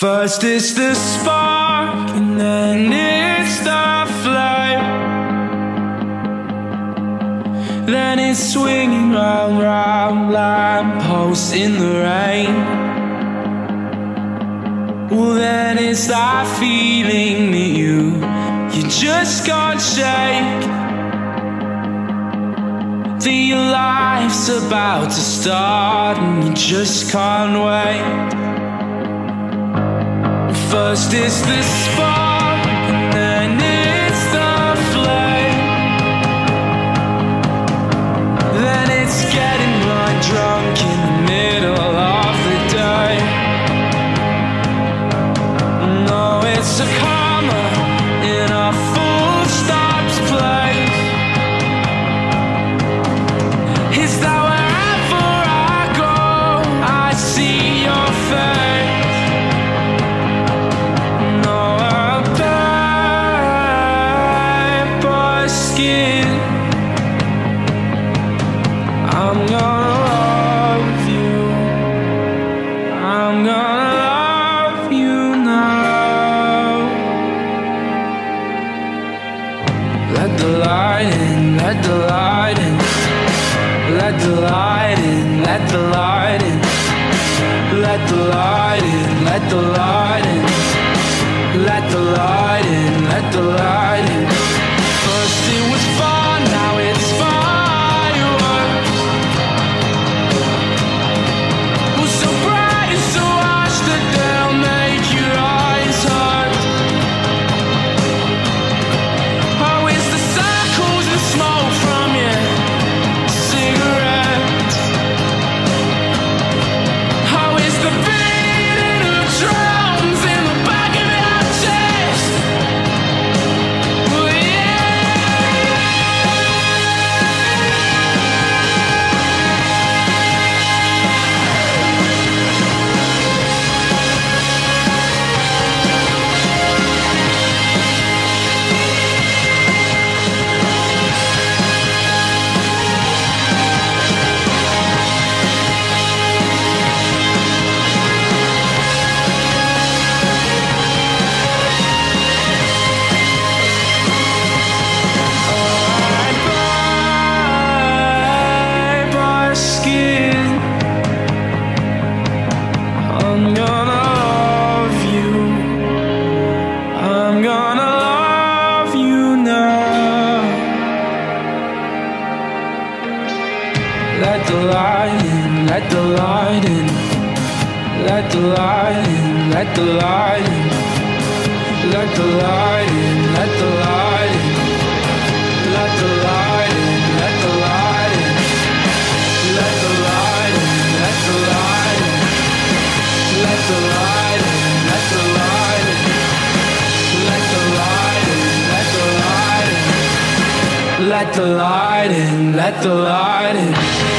First it's the spark, and then it's the flame. Then it's swinging round, round, lampposts in the rain. Well, then it's that feeling that you, you just can't shake. That your life's about to start and you just can't wait. First it's the spark, and then it's the flame. Then it's getting blind drunk in the middle of the day. No, it's a comma in a full stops place. Is that wherever I go, I see your face? Skin. I'm gonna love you. I'm gonna love you now. Let the light in, let the light in. Let the light in, let the light in. Let the light in, let the light in. Let the light in, let the light in. Let the light. Let the light in, let the light in. Let the light in, let the light in. Let the light in, let the light in. Let the light in, let the light in. Let the light in, let the light in. Let the light in, let the light in.